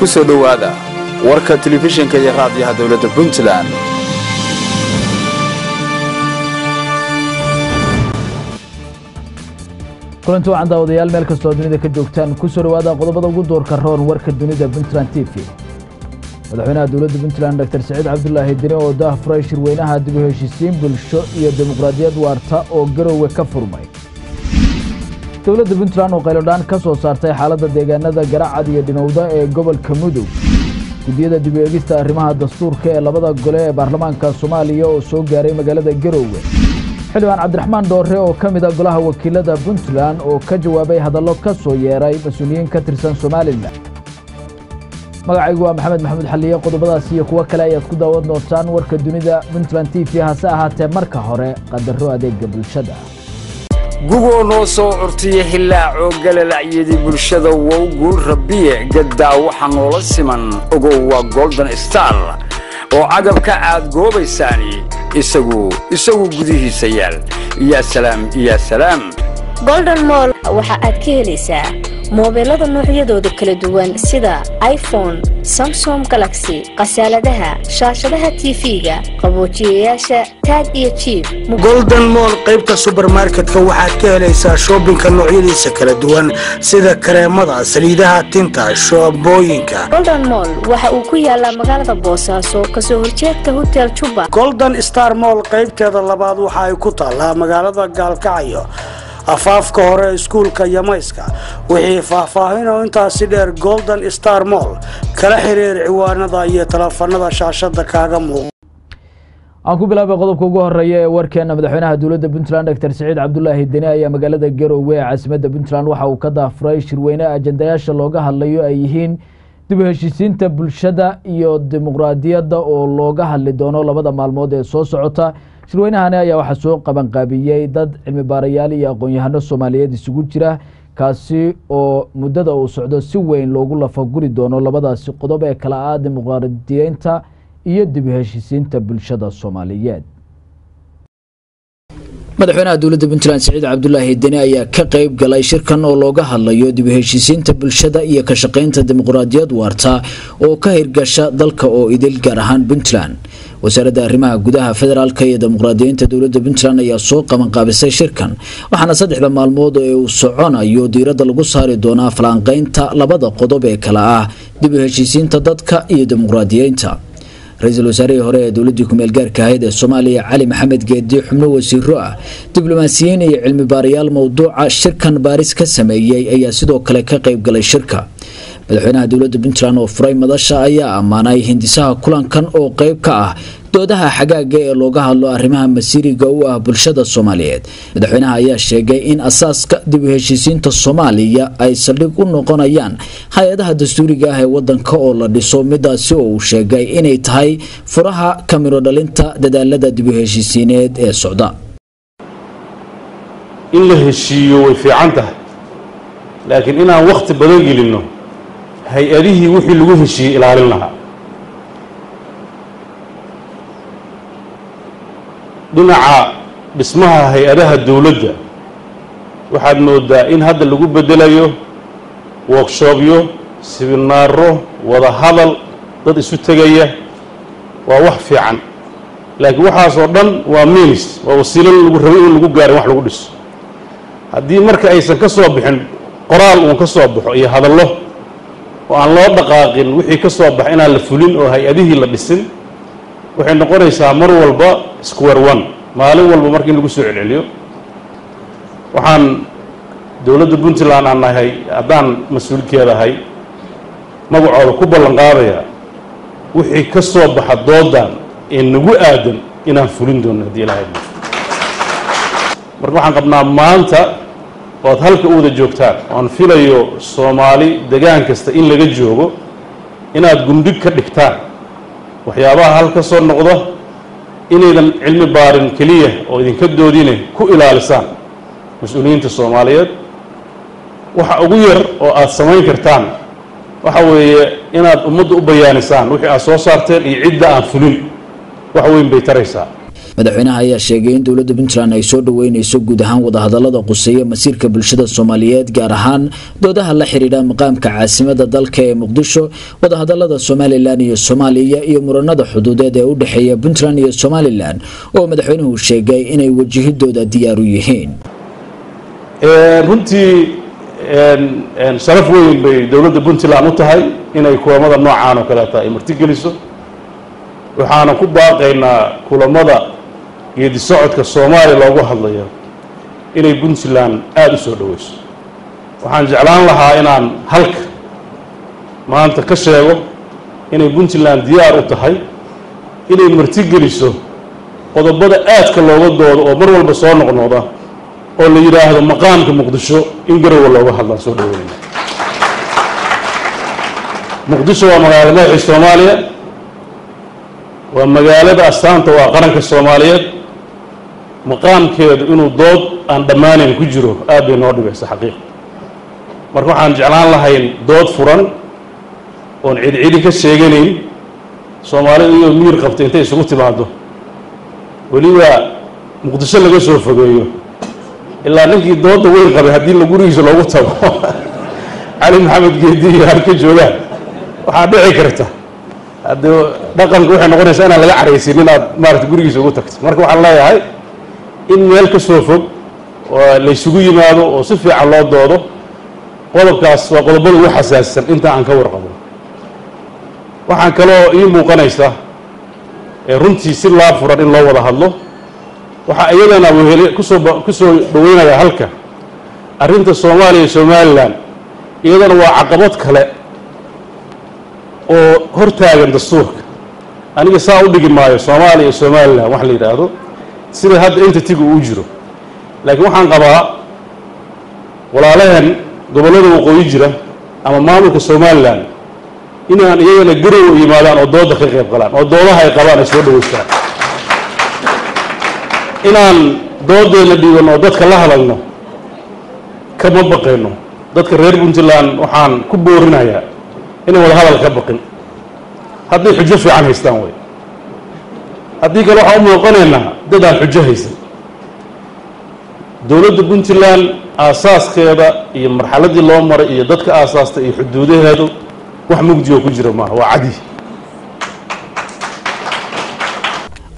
ku soo dhowaada warka telefishinka iyo raadiyaha dowladda puntland. Kulanti wacan daawadayaal meel kastoo dunida ka joogtaan ku soo dhowaada qodobada ugu doorka roon warka dunida puntland t v. Madaxweynaha dowladda puntland dr. Saciid cabdulaahi dine oo daah furay shirweynaha dib u heshiisiin bulsho iyo dimuqraadiyad waarta oo garowe ka furmay dowladda puntland oo qaylodhaan ka soo saartay xaaladda deegaanada garacad iyo dhinowda ee gobolka mudug guddiyada dib u eegista arrimaha dastuurka ee labada gole ee baarlamaanka soomaaliya oo soo gaaray magaalada garowe xildhibaan cabdiraxmaan dhoore oo ka mid a golaha wakiilada puntland oo ka jawaabay hadallo ka soo yeeray mas'uuliyiin ka tirsan somalilan magacaygu waa maxamed maxamuud xaliye qodobadaas iyo kuwo kale ayaad ku daawan doontaan warka dunida puntland t v hase ahaatee marka hore qadaro adeega bulshada gugoo noo soo curtiya hilaacoo galalacyadii bulshada wow guur rabbiye gaddaa waxa noola siman. Ogow waa golden star oo cagabka aad goobaysaani isagu isagu gudihiisa yaal. Yaa salaam yaa salaam. Golden moll waxa aad ka helaysaa moobeelada noocyadooda kala duwan sida iphone samsom galaxy khasaaladaha shaashadaha tv-ga qaboojiyayaasha taag iyo jiib golden moll qaybta subermarketka waxaad ka helaysaa shoobinka noocyadiisa kala duwan sida kareemada saliidaha tinta shoobooyinka golden moll waxa uu ku yaalaa magaalada boosaaso ka soo horjeedka hotel juba golden star moll qaybteeda labaad waxa ay ku taallaa magaalada gaalkacyo afaafka hore iskuulka yamayska wixii faahfaahinoo intaasi dheer golden star moll kala xiriir ciwaanada iyo taleefanada shaashada kaaga muuqa aan ku bilaabay qodobka ugu horreeya ee warkeena madaxweynaha dowladda puntland dr. Saciid cabdulaahi deni ayaa magaalada garowe ee caasimadda puntland waxa uu ka daafuray shirweyne ajandayaasha looga hadlayo ay yihiin dib u heshiisiinta bulshada iyo dimuqraadiyadda oo looga hadli doono labada maalmood ee soo socota shirweynahani ayaa waxaa soo qabanqaabiyey dad cilmi baarayaal iyo aqoon-yahano soomaaliyeed isugu jira kaasi oo muddada uu socdo si weyn loogu lafaguri doono labadaasi qodob ee kala ah dimuqraadiyeynta iyo dib u heshiisiinta bulshada soomaaliyeed. Madaxweynaha dowladda puntland saciid cabdulaahi deni ayaa ka qeyb galay shirkan oo looga hadlayo dib u heshiisiinta bulshada iyo ka shaqeynta dimuqraadiyad waarta oo ka hirgasha dalka oo idil gaar ahaan puntland wasaaradda arrimaha gudaha federaalka iyo dimuqraadiyiinta dowladda puntland ayaa soo qabanqaabisay shirkan. Waxaana saddexda maalmood ee uu soconayo diiradda lagu saari doonaa falanqeynta labada qodob ee kale ah dib u heshiisiinta dadka iyo dimuqraadiyeynta ra'iisul wasaarihii hore ee dowladdii kumeel gaarka ahayd ee soomaaliya cali maxamed geedi xubno wasiiro ah diblomaasiyiin iyo cilmi baarayaal mowduuca shirkan baaris ka sameeyey ayaa sidoo kale ka qeyb galay shirka madaxweynaha dowladda puntland oo furay madasha ayaa ammaanay hindisaha kulankan oo qeyb ka ah doodaha xagaaga ee looga hadlo arrimaha masiiriga u ah bulshada soomaaliyeed. madaxweynaha ayaa sheegay in asaaska dib u heshiisiinta soomaaliya ay saldhig u noqonayaan hay'adaha dastuuriga ah ee wadanka oo la dhiso midaasi oo uu sheegay inay tahay furaha kamiro dhalinta dadaalada dib u heshiisiineed ee socda. In la heshiiyo way fiican tahay laakiin inaan wakhti badan gelinno hay'adihii wixii lagu heshiiyey ilaalin lahaa. Dhinaca dhismaha hay'adaha dowladda waxaad moodaa in hadda lagu beddelayo workshoobyo sibinaaro wada hadal dad isu tegaya waa wax fiican. Laakiin waxaasoo dhan waa minis waa wasiilo lagu rabay in lagu gaarin wax lagu dhiso. Haddii marka aysan ka soo bixin qoraal uun ka soo baxo iyo hadallo oo aan loo dhaqaaqin wixii ka soo baxa inaan la fulin oo hay'adihii la dhisin waxay noqonaysaa mar walba square one maalin walba marka in lagu soo celceliyo. Waxaan dowladda puntland aan nahay haddaan mas'uulkeedahay magacooda ku ballan qaadayaa wixii ka soo baxa doodan ee nagu aadan inaan fulin doono haddii ilahay marka waxaan qabnaa maanta oad halka u wada joogtaan oan filayo soomaali degaan kasta in laga joogo inaad gundhig ka dhigtaan. Waxyaabaha hal ka soo noqda inaydan cilmi baarin keliya oo idinka doodine ku ilaalisaan. Mas'uuliyiinta soomaaliyeed waxa ugu yar oo aad samayn kartaan waxa weeye inaad ummadda u bayaanisaan wixii aad soo saarteen iyo cidda aan fulin wax weyn bay taraysaa madaxweynaha ayaa sheegay in dowladda puntland ay soo dhaweyneyso guud ahaan wadahadalada quseeya masiirka bulshada soomaaliyeed gaar ahaan doodaha la xidhiidha maqaamka caasimada dalka ee muqdisho wadahadalada somalilan iyo soomaaliya iyo muranada xuduudeed ee u dhexeeya puntland iyo somalilan oo madaxweynuhu sheegay inay wajahidooda diyaar u yihiin. Runtii sharaf weyn bay dowladda puntland u tahay inay kulamada noocaan oo kaleeta ay martigeliso waxaana ku baaqaynaa kulamada geedi socodka soomaaliya loogu hadlayo inay puntland aada u soo dhoweyso. Waxaan jeclaan lahaa inaan halka maanta ka sheego inay puntland diyaar u tahay inay martigeliso qodobada aadka looga doodo oo mar walba soo noqnoqda oo la yidhaahdo maqaamka muqdisho in garowa looga hadlaan soo dhaweynayna muqdisho waa magaalo madaxii soomaaliya waa magaalada astaanta waa qaranka soomaaliyeed maqaamkeedu inuu dood aan dhammaanayn ku jiro aad bay noo dhibaysa xaqiiqa marka waxaan jeclaan lahayn dood furan oon cidcidi ka sheeganayn soomaalida iyoo miyir qabta intay isugu timaado weliba muqdisho laga soo fogeeyo. Ilaa ninkii dooda weyn qabay haddii la gurigiisa loogu tago. Cali maxamed geedi iyo halka joogaan waxaa dhici karta. Haddii dhaqanka waxay noqonaysaa inaan laga caraysin inaad maarata gurigiisa ugu tagto. Marka waxaan leeyahay in meel ka soo fog oo laysugu yimaado oo si fiican loo doodo qodobkaas waa qodobada ugu xasaasisan inta aan ka warqabo. Waxaan kaloo ii muuqanaysa runtii si laa furan in loo wada hadlo. Waxaa iyadana wehele ku soo ku soo dhaweynaya halka. Arrinta soomaaliya iyo somalilan iyadana waa caqabad kale oo hortaagan dastuurka aniga saa u dhigi maayo soomaaliya iyo somalilan wax la yidhaahdo sida hadda entitiga uu jiro. Laakiin waxaan qabaa walaalaheen gobollada waqooyi jira ama maamulka somalilan inaan iyagana garowa yimaadaan oo dooda ka qayb galaan oo doodaha ay qabaan ay soo dhaweystaan. Inaan doodeenna dhiibanno oo dadka la hadalno kama baqayno. Dadka reer puntland waxaan ku boorinayaa inay wada hadal ka baqin. Hadday xujo fiican haystaan wey haddii kale waxaan u muuqanaynaa dad aan xujo dowladda puntland aasaaskeeda iyo marxaladii loo maray iyo dadka aasaasta iyo xuduudaheedu wax mugdi oo ku jira maaha waa cadi.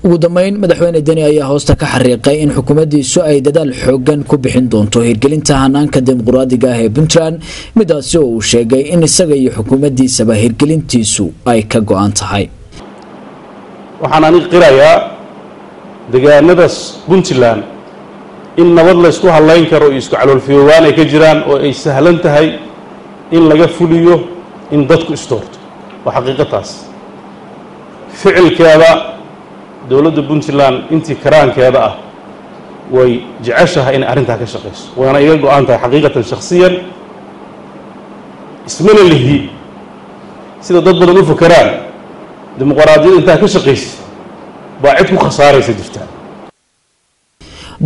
Ugu dambeyn madaxweyne deni ayaa hoosta ka xariiqay in xukuumaddiisu ay dadaal xoogan ku bixin doonto hirgelinta hanaanka dimuqraadiga ah ee puntland. Midaasi oo uu sheegay in isaga iyo xukuumaddiisaba hirgelintiisu ay ka go-an tahay. Waxaan aniga qirayaa degaanada puntland in nabad laysku hadlayn karo iyo isku caloolfiyoobaan ay ka jiraan oo ay sahlan tahay in laga fuliyo in dadku istoorto. Waa xaqiiqataas. Ficilkeeda dowladda puntland intii karaankeeda ah way jeceshahay inay arrintaa ka shaqayso waana iga go-an tahay xaqiiqatan shakhsiyan ismana lihi. Sida dad badan u fakeraan dimuqraadiyad intaa ka shaqaysa baa cid ku khasaaraysa jirtaa.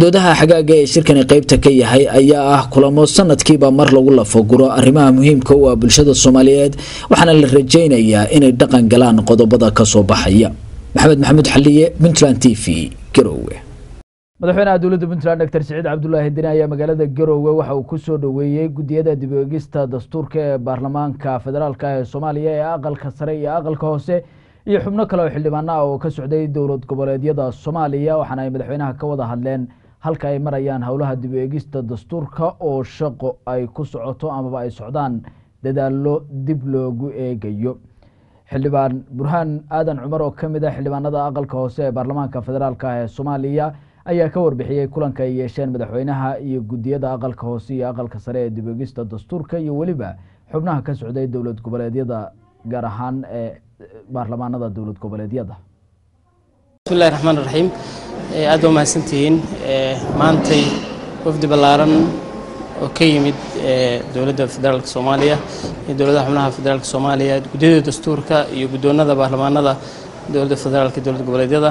Doodaha xagaaga ee shirkani qaybta ka yahay ayaa ah kulamo sanadkiiba mar lagu lafaguro arrimaha muhiimka u ah bulshada soomaaliyeed waxaana la rajaynayaa inay dhaqan galaan qodobada ka soo baxaya. Maxamed maxamuud xaliye puntland t v garowe madaxweynaha dowladda puntland doctor siciid cabdulaahi deni ayaa magaalada garowe waxa uu ku soo dhoweeyey gudiyada dib u egista dastuurka ee baarlamaanka federaalka ee soomaaliya ee aqalka sare iyo aqalka hoose iyo xubno kale oo xildhibaano ah oo ka socday dowlad goboleedyada soomaaliya waxaana ay madaxweynaha ka wada hadleen halka ay marayaan howlaha dib u egista dastuurka oo shaqo ay ku socoto amaba ay socdaan dadaallo dib loogu eegayo. Xildhibaan burhaan aadan cumar oo ka mid ah xildhibaanada aqalka hoose ee baarlamaanka federaalk ee soomaaliya ayaa ka warbixiyey kulanka ay yeesheen madaxweynaha iyo gudiyada aqalka hoose iyo aqalka sare ee dib egista dastuurka iyo weliba xubnaha ka socday dowlad goboleedyada gaar ahaan ee baarlamaanada dowlad goboleedyada. Bismillahi raxmaan raxiim aad waa mahadsantihiin. Maantay wafdi ballaaran oo ka yimid dowladda federaalka soomaaliya iyo dowladaha xubnaha federaalka soomaaliya guddiyada dastuurka iyo guddoonada baarlamaanada dowladda federaalka dowlad goboleedyada.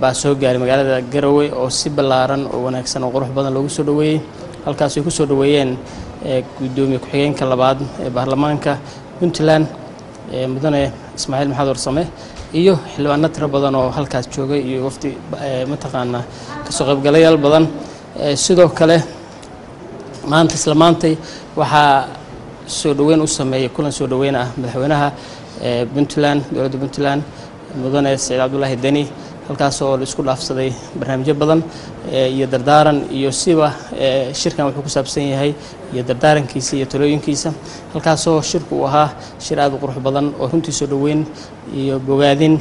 Baa soo gaaray magaalada garowe oo si ballaaran oo wanaagsan oo qurux badan loogu soo dhoweeyey. Halkaas ay ku soo dhoweeyeen guddoomiye ku-xigeenka labaad ee baarlamaanka puntland mudane ismaaciil maxamed warsame iyo xildhibaano tiro badan oo halkaas joogay iyo wafdi mataqaanaa ka soo qaybgalayaal badan. Sidoo kale maanta isla maantay waxaa soo dhoweyn u sameeyey kulan soo dhoweyn ah madaxweynaha puntland dowladda puntland mudane saciid cabdulaahi deni halkaas oo la isku dhaafsaday barnaamijyo badan iyo dardaaran iyo siba shirkan wuxuu ku saabsan yahay iyo dardaarankiisa iyo talooyinkiisa. Halkaasoo shirku uu ahaa shir aad u qurux badan oo runtii soo dhoweyn iyo bogaadin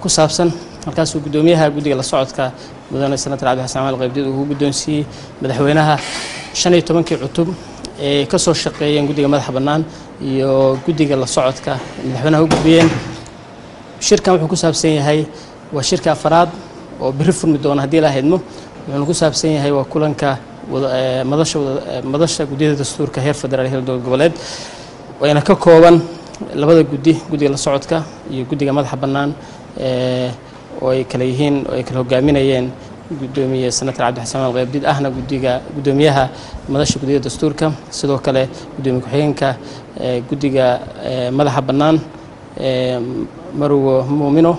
ku saabsan. Halkaasuu guddoomiyaha guddiga la socodka mudane senator cabdixasan maal qaybdid uu guddoonsiiyey madaxweynaha shan iyo tobankii cutub ee ka soo shaqeeyeen guddiga madaxa bannaan iyo guddiga la socodka madaxweynaha u gudbiyeen. Shirkan wuxuu ku saabsan yahay waa shirka afaraad oo biri furmi doona haddii la haydmo wuxuuna ku saabsan yahay waa kulanka madasha guddiyada dastuurka heer federaal heer dowlad goboleed. Wayna ka kooban labada guddi guddiga la socodka iyo guddiga madaxa bannaan oo ay kala yihiin oo ay kala hogaaminayeen gudoomiye senator cabdixasan al ahna guddiga guddoomiyaha madasha guddiyada dastuurka. Sidoo kale guddoomiye ku-xigeenka guddiga madaxa bannaan marowo muumino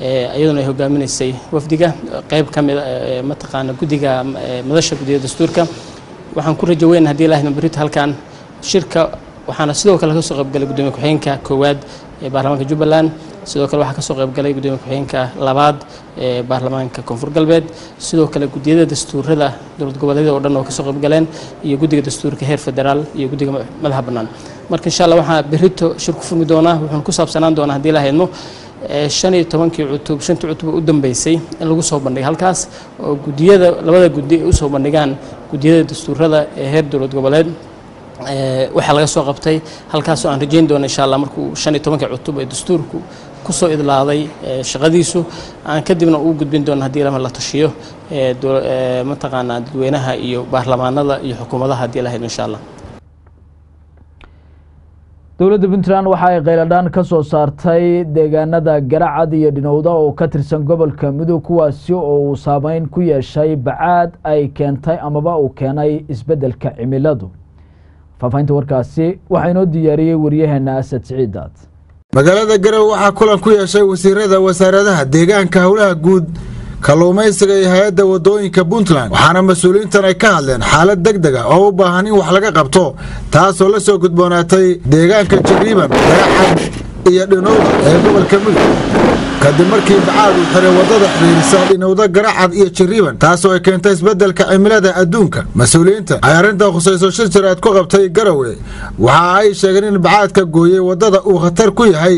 iyaduna ay hogaaminaysay wafdiga qayb ka mid mataqaana guddiga madasha guddiyada dastuurka. Waxaan ku rajo weyn haddii ilaahna berito halkan shirka waxaana sidoo kale ka soo qaybgalay guddoomiye ku-xigeenka koowaad ee baarlamaanka jubbaland. Sidoo kale waxaa ka soo qaybgalay guddoomiye ku-xigeenka labaad ee baarlamaanka koonfur galbeed. Sidoo kale guddiyada dastuurada dowlad goboleedyada oo dhan oo ka soo qaybgaleen iyo guddiga dastuurka heer federaal iyo guddiga madaxa bannaan marka insha allah waxaa berito shir ku furmi doonaa wuxuuna ku saabsanaan doonaa haddii la haydmo shan iyo tobankii cutub shantii cutub u dambeysay in lagu soo bandhigay. Halkaas oo guddiyada labada guddi ay u soo bandhigaan guddiyada dastuurada ee heer dowlad goboleed waxaa laga soo qabtay. Halkaasoo aan rajayn doono insha allah markuu shan iyo tobankii cutub ee dastuurku ku soo idlaaday shaqadiisu aan kadibna uu gudbin doono haddii lama la tashiyo mataqaanaa dadweynaha iyo baarlamaanada iyo xukuumadaha haddii la insha allah dowladda puntland waxa ay kheyladhaan ka soo saartay deegaanada garacad iyo dhinowda oo ka tirsan gobolka mudug kuwaasi oo uu saameyn ku yeeshay bacaad ay keentay amaba uu keenay isbeddelka cimiladu. Faahfaahinta warkaasi waxaa inoo diyaariyey waryaheena asad siciidaad magaalada garowe waxaa kulan ku yeeshay wasiirada wasaaradaha deegaanka howlaha guud kalluumaysiga iyo hay'adda waddooyinka puntland. Waxaana mas'uuliyiintan ay ka hadleen xaalad deg deg ah oo u baahan in wax laga qabto taasoo la soo gudboonaatay deegaanka jariiban dagaxad iyo dhinowda ee gobolka mudug kadib markii bacaad uu xiray waddada xiriirisa dhinowda garacad iyo jariiban taasoo ay keentay isbeddelka cimilada adduunka. Mas'uuliyiinta ay arrintan khusayso shir jiraad ku qabtay garowe waxa ay sheegeen in bacaadka gooyey waddada uu khatar ku yahay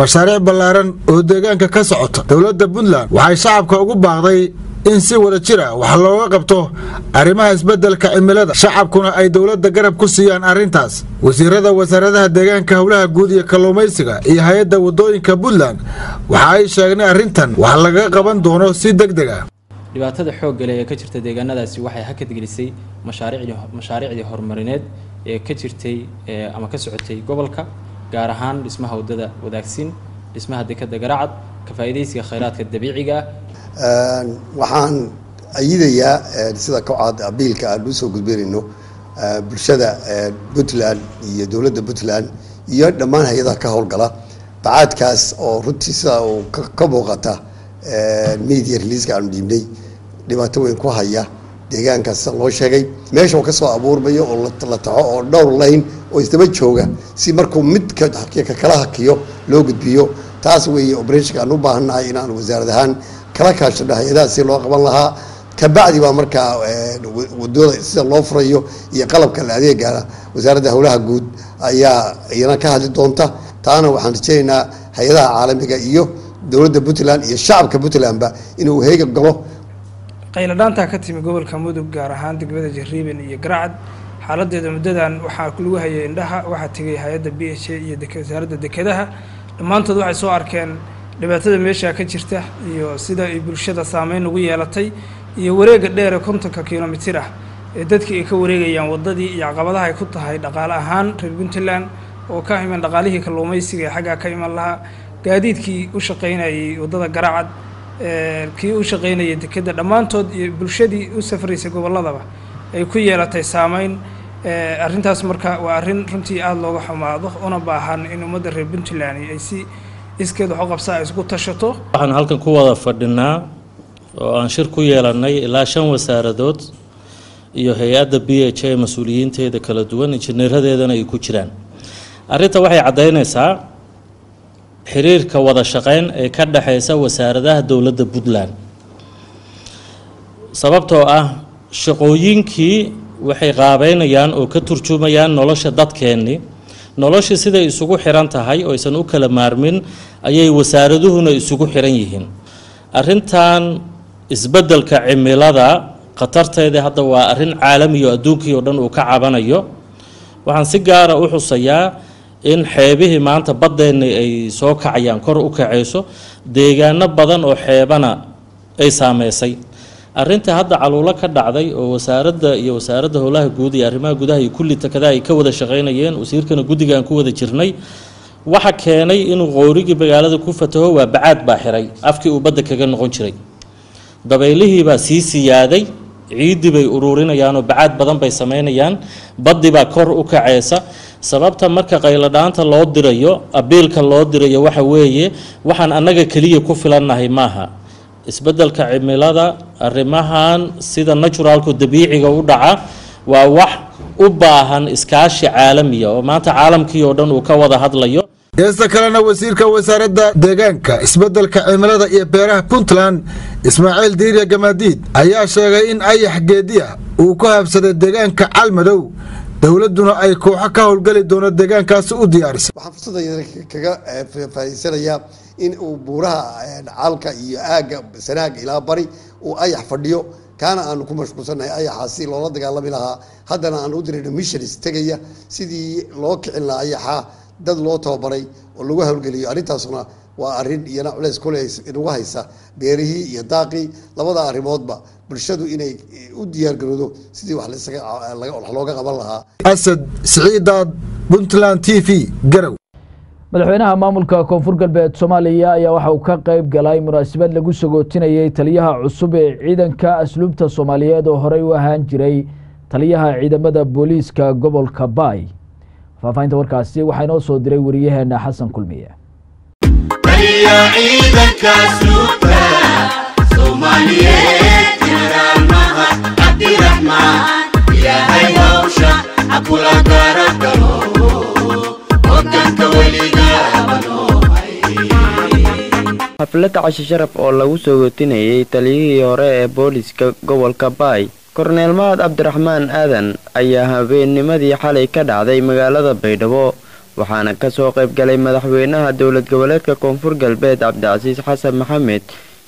mashaariic ballaaran oo deegaanka ka socota. Dowladda puntland waxay shacabka ugu baaqday in si wada jir ah wax looga qabto arrimaha isbeddelka cimilada. Shacabkuna ay dowladda garab ku siiyaan arrintaas. Wasiirada wasaaradaha deegaanka howlaha guud iyo kalluumaysiga iyo hay'adda waddooyinka puntland waxa ay sheegeen arrintan wax lagaga qaban doono si deg deg ah. Dhibaatada xooggale ee ka jirta deegaanadaasi waxay hakad gelisay mashaariicdii horumarineed ee ka jirtay ama ka socotay gobolka gaar ahaan dhismaha waddada wadaagsin dhismaha dekadda garacad ka faa'iidaysiga khayraadka dabiiciga ah waxaan ayidayaa sida koocaad abiilka aan u soo gudbinayno bulshada puntland iyo dowladda puntland iyo dhammaan hay'adaha ka howlgala. Bacaadkaas oo runtii sida uu ka muuqata media releaska aanu dhiibnay dhibaato weyn ku haya deegaankaas loo sheegay. Meesha oo ka soo abuurmayo oo la taxo oo dhowr layn oo isdaba jooga si markuu mid ka kala hakiyo loo gudbiyo taas weeye operationka aan u baahannahay inaan wasaarad ahaan kala kaashano hay'adaha si loo qaban lahaa. Kabacdi baa markaa wadooda sida loo furayo iyo qalabka la adeegana wasaaradda howlaha guud ayaa iyana ka hadli doonta. Taana waxaan rajaynaynaa hay'adaha caalamiga iyo dowladda puntland iyo shacabka puntlandba inuu heega galo. Qayladhaantaa ka timi gobolka mudug gaar ahaan degmada jariiban iyo garacad xaaladeeda muddadan waxaa lagu hayay indhaha waxaa tegay hay'adda b h a iyo wasaaradda dekedaha. Dhammaantood waxay soo arkeen dhibaatada meesha ka jirta iyo sida ay bulshada saameyn ugu yeelatay iyo wareega ee kontonka kilomitir ah ee dadkii ay ka wareegayaan waddadii iyo caqabadaha ay ku tahay dhaqaale ahaan reer puntland oo ka iman dhaqaalihii kalluumaysiga ee xaggaa ka iman lahaa gaadiidkii u shaqaynayay waddada garacad kii u shaqaynayay dekedda dhammaantood iyo bulshadii u safraysay gobolladaba ay ku yeelatay saameyn arrintaas marka waa arrin runtii aada looga xumaado una baahan in ummadda reer puntland ay si iskeed wax u ay isku tashato? Waxaan halkan ku wada fadhinaa oo aan shir ku yeelannay ilaa shan wasaaradood iyo hay'adda b h a mas'uuliyiinteeda kala duwan injineeradeedana ay ku jiraan. Arrinta waxay caddaynaysaa xiriirka wada shaqeyn ee ka dhexeysa wasaaradaha dowladda puntland. Sababtoo ah shaqooyinkii waxay qaabeynayaan oo ka turjumayaan nolosha dadkeennii nolosha siday isugu xiran tahay oo u kala maarmin ayay wasaaraduhuna isugu xiran yihiin. Arrintan isbeddelka cimilada khatarteeda hadda waa arrin caalamiyo adduunkii oo dhan uu ka cabanayo. Waxaan si gaara u xusayaa in xeebihii maanta baddeenna ay soo kacayaan kor u kacayso deegaano badan oo xeebana ay saameysay arrinta hadda caluulo ka dhacday oo wasaaradda iyo wasaaradda howlaha guud iyo arrimaha gudaha iyo kulli takada ay ka wada shaqaynayeen wasiirkana guddiga aan ku wada jirnay waxa keenay inuu qoorigii magaalada ku fataho waa bacaad baa xiray afkii uu badda kaga noqon jiray. Dabaylihii baa sii siyaaday ciiddii bay uruurinayaanoo bacaad badan bay samaynayaan baddii baa kor u kacaysa sababta marka qayladhaanta loo dirayo abiilka loo dirayo waxa weeye waxaan annaga keliya ku filannahay maaha isbeddelka cimilada arrimahan sida naturalku dabiiciga u dhaca waa wax u baahan iskaashi caalamiya oo maanta caalamkii oo dhan uu ka wada hadlayo. Heesta kalena wasiirka wasaaradda deegaanka isbeddelka cimilada iyo beeraha puntland ismaaciil diirya gamaadiid ayaa sheegay in ayax geediya uu ku habsaday deegaanka calmadow dowladduna ay kooxo ka howlgeli doono deegaankaasi u diyaarisay in uu buuraha calka iyo aagga sanaaga ilaa bari uu ayax fadhiyo. Kaana aanu ku mashquulsannahay ayaxaasi loola dagaalami lahaa. Haddana aan u dirayno missions tegaya sidii loo kicin lahaa ayaxa. Dad loo tababaray oo lagu howlgeliyo arrintaasuna waa arrin iyana culeys kule inugu haysa beerihii iyo daaqii. Labada arrimoodba bulshadu inay u diyaargaroodo sidii wax looga qaban lahaa. Asad siciidaad puntland t v garow madaxweynaha maamulka koonfur galbeed soomaaliya ayaa waxa uu ka qayb galay munaasabad lagu sagootinayay taliyaha cusub ee ciidanka asluubta soomaaliyeed oo horey u ahaan jiray taliyaha ciidamada booliiska gobolka baay. Faahfaahinta warkaasi waxaa inoo soo diray wariyaheena xasan kulmiye xafladda cashi sharaf oo lagu soo gootinayay taliyihii hore ee booliska gobolka baay. Korneel mahad cabdiraxmaan aadan ayaa habeennimadii xalay ka dhacday magaalada baydhabo waxaana ka soo qayb galay madaxweynaha dowlad goboleedka koonfur galbeed cabdicasiis xasan maxamed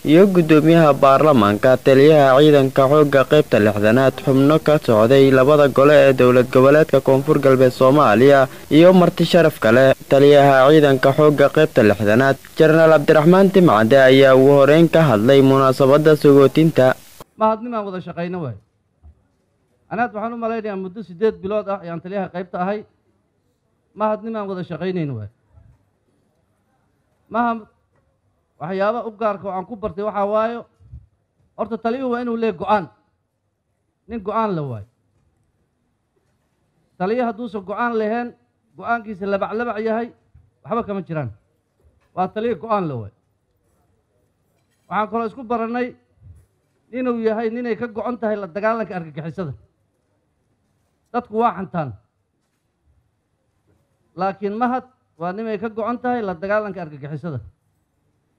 iyo guddoomiyaha baarlamaanka taliyaha ciidanka xoogga qaybta lixdanaad xubno ka socday labada gole ee dowlad goboleedka koonfur galbeed soomaaliya iyo marti sharaf kale. Taliyaha ciidanka xoogga qaybta lixdanaad jenaraal cabdiraxmaan timcade ayaa ugu horeyn ka hadlay munaasabadda sagootinta mahadnimaan wada shaqayno waay? Anaad waxaan u malaynayaa muddo siddeed bilood ah ayaan taliyaha qaybta ahay. Mahadnimaan wada shaqaynayn waay waxyaaba u gaarka oo aan ku bartay waxaa waayo horta taliyuhu waa inuu leey go'aan. Nin go'aan la waayo. Taliya hadduusan go'aan lahayn go'aankiisa labaclabac yahay waxba kama jiraan. Waa taliya go'aan la waayo. Waxaan kaloo isku barannay inuu yahay ninay ka go-on tahay la dagaalanka argagixisada. Dadku waa xantaan laakiin mahad waa nimay ka go-on tahay la dagaalanka argagixisada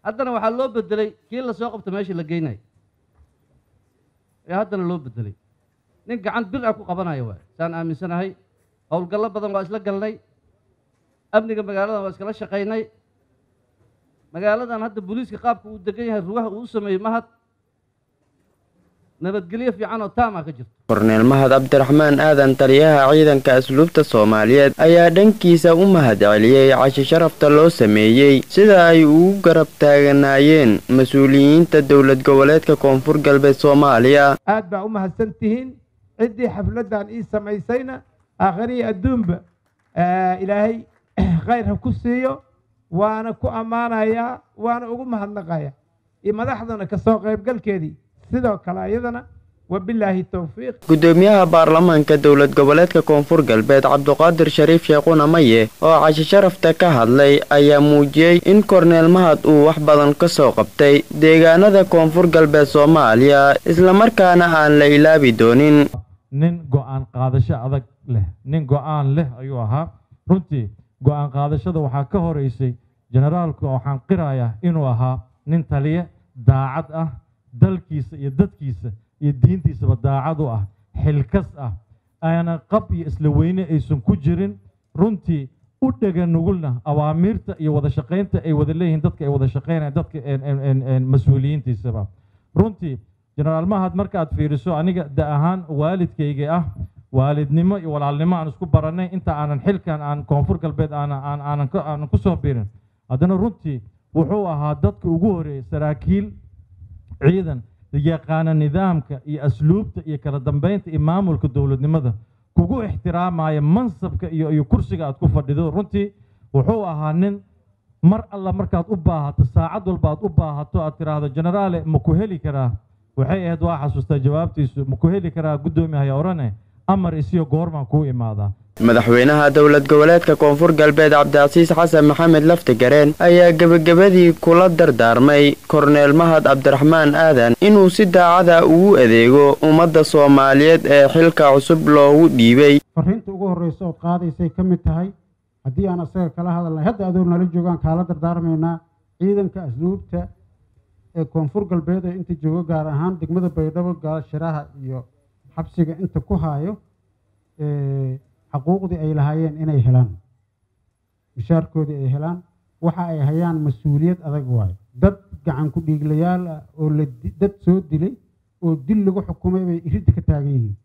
haddana waxaa loo bedelay kii la soo qabta meeshii la geynaya ee haddana loo bedelay. Nin gacan bir ah ku qabanaya waay. Saan aaminsanahay howlgallo badan waa isla galnay. Amniga magaaladan waa iskala shaqaynay. Magaaladan hadda booliiska qaabka uu degan yahay rugaha uu u sameeyey mahad nabadgelyo fiican oo taama ka jirto. Korneel mahad cabdiraxmaan aadan taliyaha ciidanka asluubta soomaaliyeed ayaa dhankiisa u mahad celiyey cashi sharafta loo sameeyey sida ay ugu garab taaganaayeen mas'uuliyiinta dowlad goboleedka koonfur galbeed soomaaliya. Aad baa u mahadsan tihiin ciddii xafladdan ii samaysayna aakhiriya adduunba ilaahay khayr ha ku siiyo waana ku ammaanayaa waana ugu mahadnaqaya. Iyo madaxduna ka soo qaybgalkeedii sidoo kale towfiiq gudoomiyaha baarlamaanka dowlad goboleedka koonfur galbeed cabduqaadir shariif sheekhuna maye oo cashi sharafta ka hadlay ayaa muujiyey in korneel mahad uu wax badan ka soo qabtay deegaanada koonfur galbeed soomaaliya islamarkaana aan la ilaabi doonin. Nin go'aan qaadasho adag leh nin go'aan leh ayuu ahaa. Runtii go'aan qaadashada waxaa ka horeysay generaalku waxaan qirayaa inuu ahaa nin taliye daacad ah dalkiisa iyo dadkiisa iyo diintiisaba daacad u ah xilkas ah aana qab iyo isla weyne aysan ku jirin. Runtii u dhega nugulna awaamiirta iyo wada shaqaynta ay wada leeyihiin dadka ay wada shaqaynayaan dadka mas'uuliyiintiisaba. Runtii jenaraal mahad markaad fiiriso aniga da ahaan waalidkayga ah waalidnimo iyo walaalnimo aan isku barannay inta aanan xilkan aan koonfur galbeed aanan ku soo birin haddana runtii wuxuu ahaa dadka ugu horeeyey saraakiil ciidan yaqaana nidaamka iyo asluubta iyo kala dambeynta iyo maamulka dowladnimada. Kugu ixtiraamaya mansabka iyo iyo kursiga aad ku fadhido. Runtii wuxuu ahaa nin mar alla markaad u baahato saacad walba aad u baahato aad tidhaahdo generaale ma ku heli karaa? Waxay ahayd waa xasuustaa jawaabtiisu ma ku heli karaa guddoomiyahay orane? Amar isiyo goormaan kuu imaadaa madaxweynaha dowlad goboleedka koonfur galbeed cabdicasiis xasan maxamed laftigareen ayaa gebagabadii kula dardaarmay korneel mahad cabdiraxmaan aadan inuu si daacada ugu adeego ummadda soomaaliyeed ee xilka cusub loogu dhiibay. Fariinta ugu horreysa ood qaadaysay ka mid tahay haddii aan asaga kala hadalnay hadda adoo nala joogaan kaala dardaarmaynaa ciidanka asluubta ee koonfur galbeed ee inta joogo gaar ahaan degmada baydhabo gaalashiraha iyo xabsiga inta ku haayo xaquuqdii ay lahaayeen inay helaan. Mishaarkoodii ay helaan. Waxa ay hayaan mas'uuliyad adag waayo. Dad gacan ku dhiiglayaal ah oo dad soo dilay oo dil lagu xukumay bay iridda ka taagan yihiin.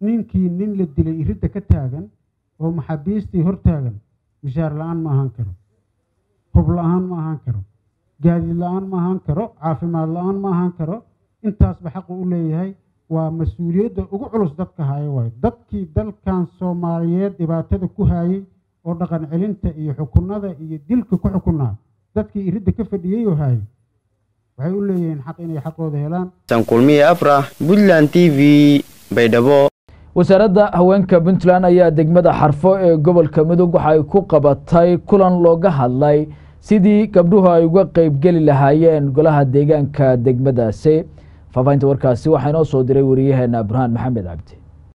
Ninkii nin la dilay iridda ka taagan oo maxaabiistii hor taagan mishaar la'aan ma ahaan karo. Hub la'aan ma ahaan karo. Gaadiid la'aan ma ahaan karo. Caafimaad la'aan ma ahaan karo. Intaasba xaqu u leeyahay waa mas'uuliyadda ugu culus dadka haya waayo. Dadkii dalkan soomaaliyeed dhibaatada ku hayay oo dhaqan celinta iyo xukunada iyo dilka ku xukunaa dadkii iridda ka fadhiyey oo hayay waxay u leeyihiin xaq inay xaqooda helaan. Sankulmiye afrah puntland t v baydhabo. Wasaaradda haweenka puntland ayaa degmada xarfo ee gobolka mudug waxa ay ku qabatay kulan looga hadlay sidii gabdhuhu ay uga qeybgeli lahaayeen golaha deegaanka degmadaasi faafahinta warkaasi waxaa inoo soo diray wariyaheena burhaan maxamed cabdi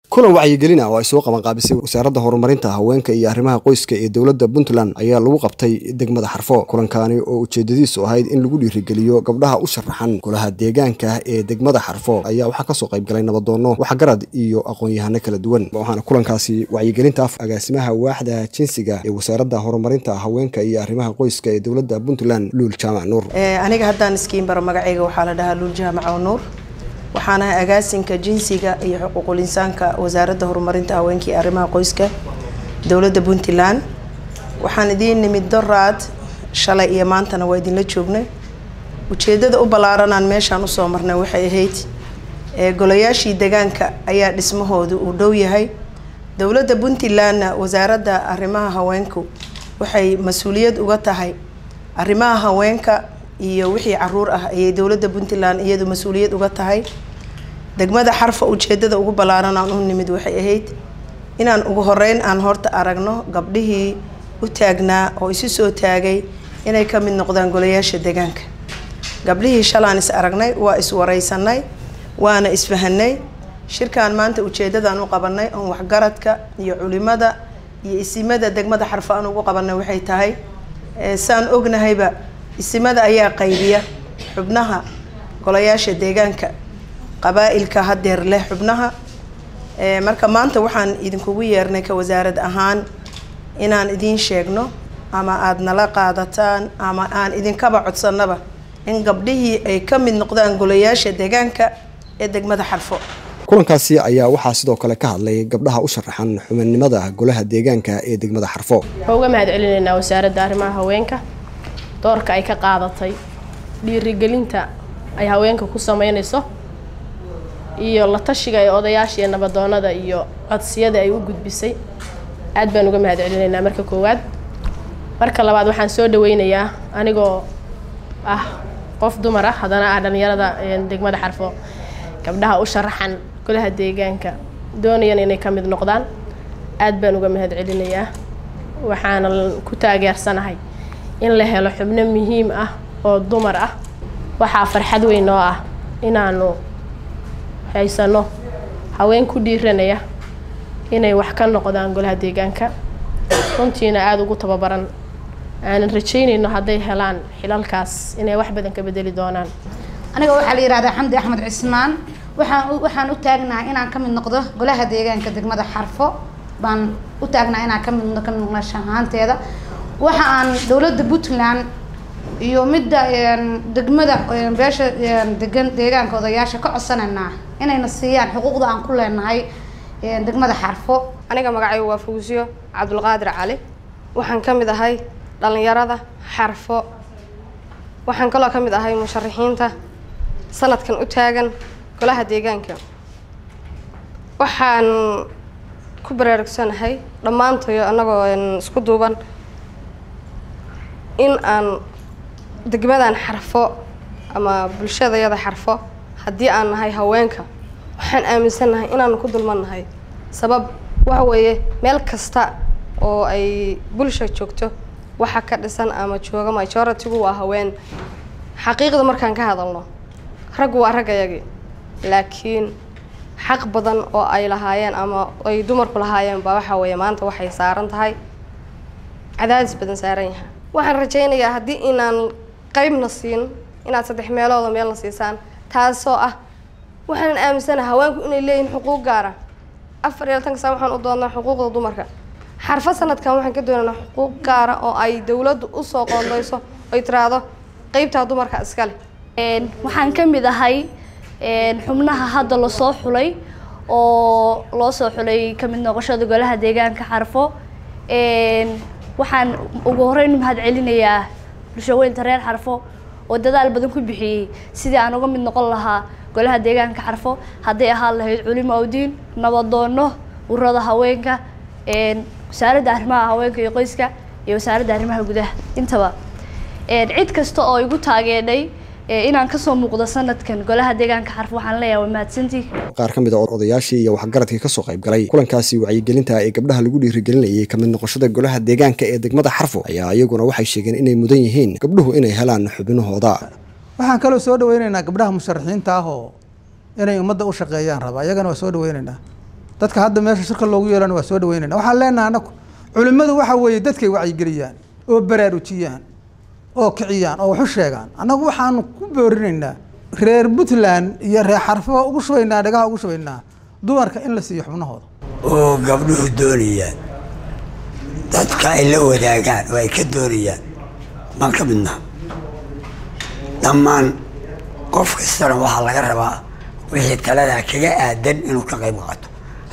kulan wacyigelin ah oo ay soo qabanqaabisay wasaaradda horumarinta haweenka iyo arrimaha qoyska ee dowladda puntland ayaa lagu qabtay degmada xarfo kulankaani oo ujeedadiisu ahayd in lagu dhiirigeliyo gabdhaha u sharaxan golaha deegaanka ee degmada xarfo ayaa waxaa ka soo qaybgalay nabadoonno waxgarad iyo aqoon-yahano kala duwan. Waxaana kulankaasi wacyigelinta agaasimaha waaxda jinsiga ee wasaaradda horumarinta haweenka iyo arrimaha qoyska ee dowladda puntland luul jaamac nuur. Aniga haddaan iskiin baro magacayga waxaa la dhahaa luul jaamac nuur waxaan agaasinka jinsiga iyo xuquuqul insaanka wasaaradda horumarinta haweenka iyo arrimaha qoyska dowladda puntland. Waxaan idiin nimid doraad shalay iyo maantana waa idinla joognay. Ujeedada u ballaaranaan meeshaan u soo marnay waxay ahayd golayaashii degaanka ayaa dhismahooda uu dhow yahay. Dowladda puntlandna wasaaradda arrimaha haweenku waxay mas'uuliyad uga tahay arrimaha haweenka iyo wixii carruur ah ayay dowladda puntland iyadu mas'uuliyad uga tahay. Degmada xarfa ujeedada ugu ballaaran aan u nimid waxay ahayd inaan ugu horeyn aan horta aragno gabdhihii u taagnaa oo isu soo taagay inay ka mid noqdaan golayaasha deegaanka. Gabdhihii shalaan is aragnay waa iswareysanay waana isfahanay shirkan maanta ujeedadaan u qabanay oon waxgaradka iyo culimada iyo isimada degmada xarfa aan ugu qabanay waxay tahay saan ognahayba isimada ayaa qaybiya xubnaha golayaasha deegaanka. Qabaa-ilka hadeer leh xubnaha. Marka maanta waxaan idinkugu yeernay ka wasaarad ahaan inaan idiin sheegno ama aada nala qaadataan ama aan idinkaba codsanaba in gabdhihii ay ka mid noqdaan golayaasha deegaanka ee degmada xarfo. Kulankaasi ayaa waxaa sidoo kale ka hadlay gabdhaha u sharaxan xubinimada golaha deegaanka ee degmada xarfo. Waxaan uga mahad celinaynaa wasaaradda arrimaha haweenka doorka ay ka qaadatay. Dhiirigelinta ay haweenka ku sameynayso iyo la tashiga ee odayaasha iyo nabadoonada iyo codsiyada ay u gudbisay. Aad baan uga mahad celinaynaa marka koowaad. Marka labaad waxaan soo dhaweynayaa anigoo ah qof dumar ah haddana ah dhallinyarada degmada xarfo gabdhaha u sharaxan golaha deegaanka. Doonayaan inay ka mid noqdaan. Aad baan uga mahad celinayaa waxaana ku taageersanahay in la helo xubno muhiim ah oo dumar ah. Waxaa farxad weyn oo ah inaanu haysano haween ku dhiiranaya inay wax ka noqdaan golaha deegaanka. Runtiina aada ugu tababaran. Aanan rajaynayno hadday helaan xilalkaas inay wax badan ka bedeli doonaan. Aniga waxaa la yidhahdaa xamdi axmed cismaan. Waxaan waxaan u taagnahay inaan ka mid noqdo golaha deegaanka degmada xarfo. Baan u taagnahay inaan ka mid ka mid noqnasho ahaanteeda waxa aan dowladda puntland iyo midda degmada beesha degan deegaanka odayaasha ka codsanaynaa inayna siiyaan xuquuqda aan ku leenahay degmada xarfo. Aniga magacaygu waa fuusyo cabdulqaadir cali waxaan ka mid ahay dhalinyarada xarfo. Waxaan kaloo ka mid ahay musharaxiinta sanadkan u taagan golaha deegaanka. Waxaan ku baraarugsanahay dhammaantayo annagoo isku duuban in aan degmadan xarfo ama bulshadayada xarfo haddii aan nahay haweenka waxaan aaminsannahay inaanu ku dulmannahay. Sabab waxa weeye meel kasta oo ay bulsha joogto waxa ka dhisan ama jooga majoritigu waa haween. Xaqiiqda markaan ka hadalno raggu waa raggayagii laakiin xaq badan oo ay lahaayeen ama ay dumarku lahaayeen baa waxa weeye maanta waxay saaran tahay cadaadis badan saaran yahay waxaan rajaynayaa haddii inaan qeybna siin inaad saddex meelooda meelna siisaan taasoo ah waxaan aaminsanahay haweenku inay leeyihiin xuquuq gaara afar iyo labatanka sano waxaan u doonnaa xuquuqda dumarka. Xarfo sanadkan waxaan ka doonaynaa xuquuq gaara oo ay dowladdu u soo qoondayso oy tiraahdo qeybtaa dumarka iskale waxaan ka mid ahay xubnaha hadda la soo xulay oo loo soo xulay ka mid noqoshada golaha deegaanka xarfo waxaan ugu horeyn mahad celinayaa bulshaweynta reer xarfo oo dadaal badan ku bixiyey sidii aan uga mid noqon lahaa golaha deegaanka xarfo. Hadday ahaan lahayd culimo awdiin nabadoono ururada haweenka wasaaradda arrimaha haweenka iyo qoyska iyo wasaaradda arrimaha gudaha. Intaba cid kasta oo igu taageedhay inaan ka soo muuqdo sanadkan golaha deegaanka xarfo waxaan leeyahay waa mahadsantii qaar ka mid a odayaashii iyo waxgaradkii ka soo qayb galay. Kulankaasi wacyigelinta ee gabdhaha lagu dhiirigelinayay ka mid noqoshada golaha deegaanka ee degmada xarfo ayaa iyaguna waxay sheegeen inay mudan yihiin gabdhuhu inay helaan xubinahooda. Waxaan kaloo soo dhaweynaynaa gabdhaha musharaxiinta ah oo inay ummadda u shaqeeyaan raba. Iyagana waa soo dhaweynaynaa dadka hadda meesha shirka loogu yeelana waa soo dhaweynayna waxaan leenahay anaku culimmadu waxa weeye dadkay wacyigeliyaan oo baraarujiyaan oo kiciyaan oo wax u sheegaan annagu waxaanu ku boorinaynaa reer puntland iyo reer xarfo ugu shubaynaa dhagaha ugu shubaynaa dumarka in la siiyo xubnahooda. Oo gabdhuhu doonayaan. Dadka ay la wadaagaan oo ay ka doonayaan. Baan ka midna dhammaan qof kastana waxaa laga rabaa wixii taladaa kaga aadan inuu ka qayb qaato.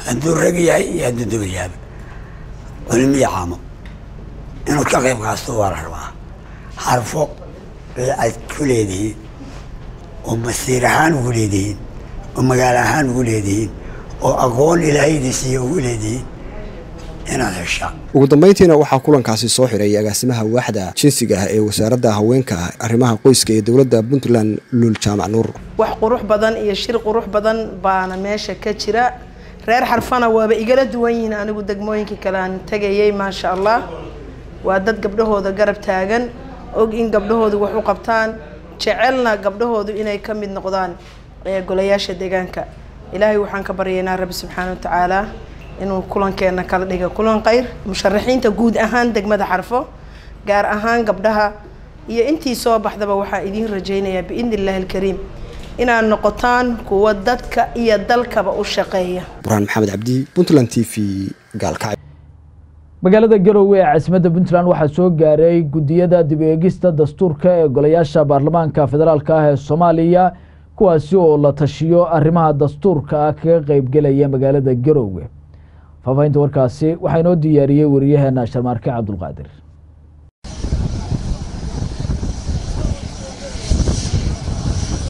Hadduu rag yahay iyo hadduu dumar yahaba culimiya caamo inuu ka qayb qaato waa la rabaa xarfo aad ku leedihiin oo masiir ahaan ugu leedihiin oo magaalo ahaan ugu leedihiin oo aqoon ilaahaydiisiiya ugu leedihiin inaad heshaa. Ugu dambeyntiina waxaa kulankaasi soo xiray agaasimaha waaxda jinsiga ah ee wasaaradda haweenka arrimaha qoyska ee dowladda puntland luul jaamac nuur. Wax qurux badan iyo shir qurux badan baana meesha ka jira. Reer xarfana waaba igala duwan yihiin anigu degmooyinka kale aan tegayay maasha allah. Waa dad gabdhahooda garab taagan og in gabdhahoodu wax u qabtaan jecelna gabdhahoodu inay ka mid noqdaan golayaasha deegaanka. Ilaahay waxaan ka baryaynaa rabbi subxaana wa tacaala inuu kulankeena kala dhiga kulan khayr musharaxiinta guud ahaan degmada xarfo gaar ahaan gabdhaha iyo intii soo baxdaba waxaa idiin rajaynayaa biidni illaahi alkariim inaad noqotaan kuwa dadka iyo dalkaba u shaqeeya. Burhaan maxamed cabdi puntland t v gaalkacyo magaalada garowe ee caasimadda puntland waxaa soo gaaray gudiyada dib eegista dastuurka ee golayaasha baarlamaanka federaalk ah ee soomaaliya kuwaasi oo la tashiyo arrimaha dastuurka ah kaga qeybgelaya magaalada garowe faahfaahinta warkaasi waxaa inoo diyaariyey wariyaheena sharmaarke cabdulqaadir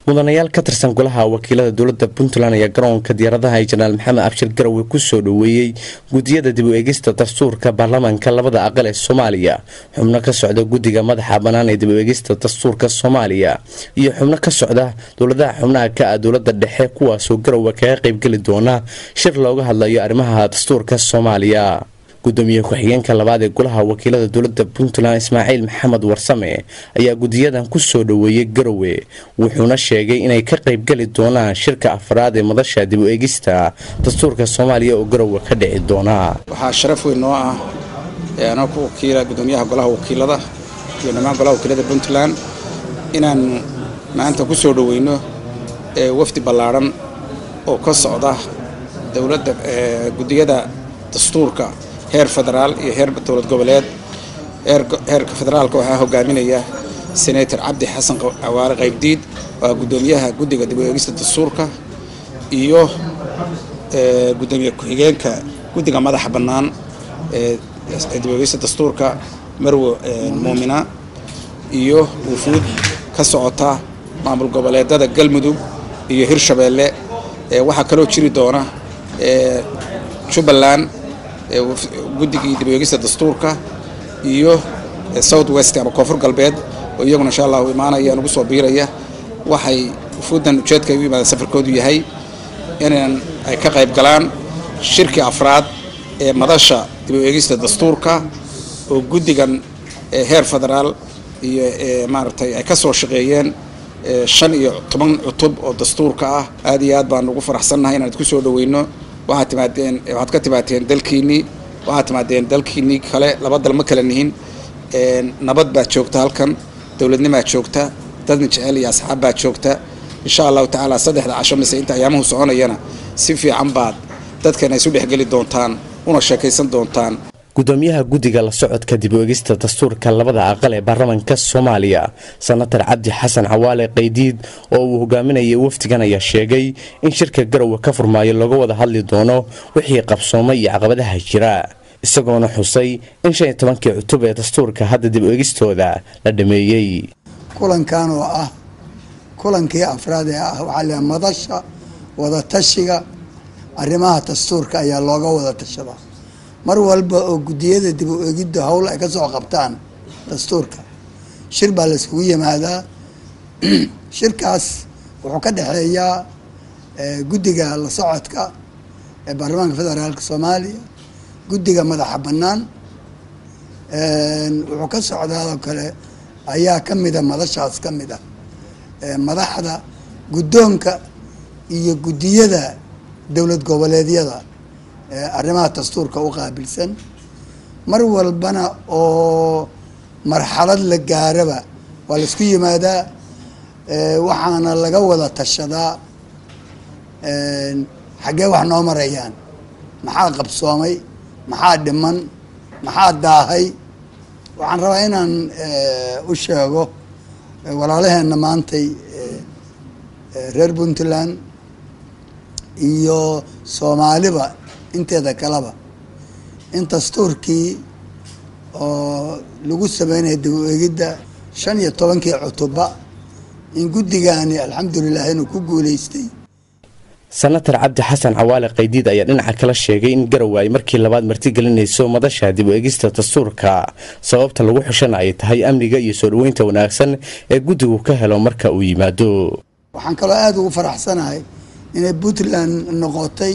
mudanayaal ka tirsan golaha wakiilada dowladda puntland ayaa garoonka diyaaradaha ee jenaraal maxamed abshir garowe ku soo dhoweeyey gudiyada dib u eegista dastuurka baarlamaanka labada aqal ee soomaaliya xubno ka socda guddiga madaxa bannaan ee dib u eegista dastuurka soomaaliya iyo xubno ka socda dowladaha xubnaha ka ah dowladda dhexe kuwaasoo garowe kaga qaybgeli doona shir looga hadlayo arrimaha dastuurka soomaaliya gudoomiye ku-xigeenka labaad ee golaha wakiilada dowladda puntland ismaaciil maxamed warsame ayaa gudiyadan ku soo dhoweeyey garowe wuxuuna sheegay inay ka qaybgeli doonaan shirka afraad ee madasha dib u eegista dastuurka soomaaliya oo garowe ka dhici doona. Waxaa sharaf weyn noo ah anoo ku wakiila gudoomiyaha golaha wakiilada iyo dhammaan golaha wakiilada puntland inaanu maanta ku soo dhoweyno wafdi ballaadhan oo ka socda dowladda gudiyada dastuurka heer federaal iyo heer dowlad goboleed. Heerka federaalka waxaa hogaaminaya senator cabdi xasan cawaale qaybdiid waa gudoomiyaha guddiga dib u eegista dastuurka iyo gudoomiye ku-xigeenka guddiga madaxa bannaan ee dib u eegista dastuurka marwo muumina iyo wufuud ka socota maamul goboleedada galmudug iyo hirshabeelle. Waxaa kaloo jiri doona jubbaland guddigii dib u eegista dastuurka iyo south west ama koonfur galbeed oo iyaguna insha allahu imaanaya nagu soo biiraya waxay wufuuddan ujeedka ay u yimaadeen safarkoodu yahay inan ay ka qayb galaan shirkii afraad ee madasha dib u eegista dastuurka oo guddigan heer federaal iyo maaragtay ay ka soo shaqeeyeen shan iyo toban cutub oo dastuurka ah. Aad iyo aad baan ugu faraxsannahay inaan idku soo dhoweyno waxaad timaadeen waxaad ka timaadeen dalkiinnii waxaad timaadeen dalkiinnii kale laba dal ma kala nihin. Nabad baad joogta halkan dowladnimaad joogta dadna jecel iyo asxaab baad joogta. Insha allahu tacaala saddexda casho mise inta ayaamuhu soconayana si fiican baad dadkana isu dhexgeli doontaan una sheekaysan doontaan gudoomiyaha guddiga la socodka dib u eegista dastuurka labada aqal ee baarlamaanka soomaaliya. Senatar cabdi xasan cawaale qaydiid oo uu hogaaminayay wafdigan ayaa sheegay in shirka garowe ka furmaayo laga wada hadli doono wixii qabsoomay iyo caqabadaha jira isagoona xusay in shan iyo tobankii cutub ee dastuurka hadda dib u eegistooda la dhameeyey. Kulankan oo ah kulankii afraad ee ah waxaa leeyahay madasha wadatashiga arrimaha dastuurka ayaa looga wada tashadaa mar walba oo guddiyada dib u eegidda howl ay ka soo qabtaan dastuurka shir baa la iskugu yimaadaa. Shirkaas wuxuu ka dhexeeyaa guddiga la socodka ee baarlamaanka federaalka soomaaliya guddiga madaxa bannaan wuxuu ka socdaadoo kale ayaa ka mida madashaas ka mid ah madaxda guddoonka iyo guddiyada dowlad goboleedyada arrimaha dastuurka u qaabilsan. Mar walbana oo marxalad la gaaraba waa la isku yimaadaa waxaana laga wada tashadaa xaggee wax noo marayaan. Maxaa qabsoomay maxaa dhiman maxaa daahay? Waxaan rabaa inaan u sheego walaalaheenna maantay reer puntland iyo soomaaliba inteeda kaleba in dastuurkii oo lagu sameynaya dib u eegidda shan iyo tobankii cutubba in guddigaani alxamdulilah inuu ku guuleystay. Senatar cabdi xasan cawaale qaydiid ayaa dhinaca kala sheegay in garowe ay markii labaad martigelinayso madasha dib u eegista dastuurka sababta lagu xishana ay tahay amniga iyo soo dhoweynta wanaagsan ee guddigu ka helo marka uu yimaado. Waxaan kaloo aada ugu faraxsanahay inay puntland noqotay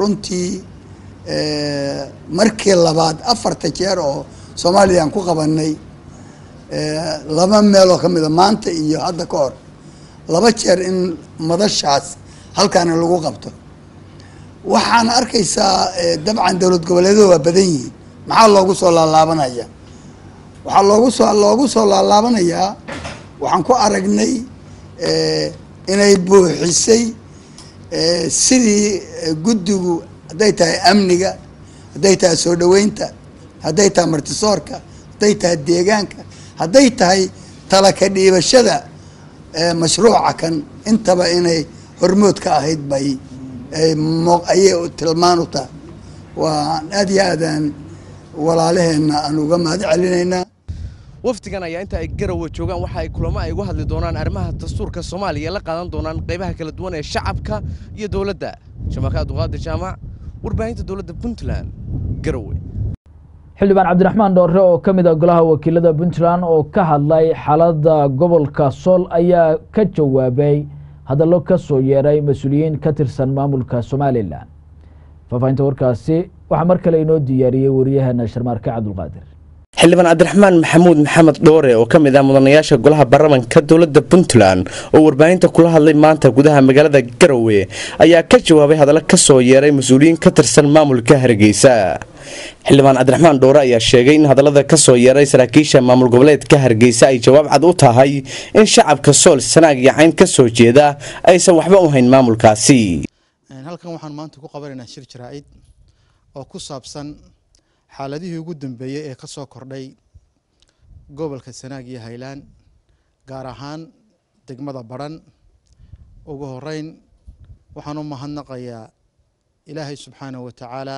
runtii markii labaad afarta jeer oo soomaaliya aan ku qabanay laba meeloo ka mida maanta iyo hadda ka hor laba jeer in madashaas halkaana lagu qabto. Waxaan arkaysaa dabcan dowlad goboleedo waa badan yihiin. Maxaa loogu soo laalaabanaya waxaa loogu soo loogu soo laalaabanayaa waxaan ku aragnay inay buuxisay sidii guddigu hadday tahay amniga hadday tahay soo dhoweynta hadday tahay martisoorka hadday tahay deegaanka hadday tahay talaka dhiibashada mashruuca kan intaba inay hormood ka ahayd bay ayay tilmaan u tahay. Waan aada iyo aadaan walaalaheenna aan uga mahad celinaynaa wafdigan ayaa inta ay garowe joogaan waxa ay kulamo ay uga hadli doonaan arrimaha dastuurka soomaaliya la qaadan doonaan qaybaha kala duwan ee shacabka iyo dowladda. Shabakaad duqaadir jaamac warbaahinta dowladda puntland garowe. Xildhibaan cabdiraxmaan dhoore oo ka mid ah golaha wakiilada puntland oo ka hadlay xaaladda gobolka sool ayaa ka jawaabay hadallo ka soo yeeray mas'uuliyiin ka tirsan maamulka somalilan faahfaahinta warkaasi waxaa mar kale inoo diyaariyey wariyaheena sharmaarke cabdulqaadir xildhibaan cabdiraxmaan maxamuud maxamed dhoore oo ka mid ah mudanayaasha golaha baarlamanka dowladda puntland oo warbaahinta kula hadlay maanta gudaha magaalada garowe ayaa ka jawaabay hadallo ka soo yeeray mas'uuliyiin ka tirsan maamulka hargeysa. Xildhibaan cabdiraxmaan dhoore ayaa sheegay in hadallada ka soo yeeray saraakiisha maamul goboleedka hargeysa ay jawaab cad u tahay in shacabka sool sanaag iyo cayn ka soo jeeda aysan waxba u hayn maamulkaasi. Halkan waxaan maanta ku qabanaynaa shir jaraa'id oo ku saabsan xaaladihii ugu dambeeyey ee ka soo kordhay gobolka sanaag iyo haylaan gaar ahaan degmada badhan ugu horeyn waxaan u mahadnaqayaa ilaahay subxaanahu wa tacaala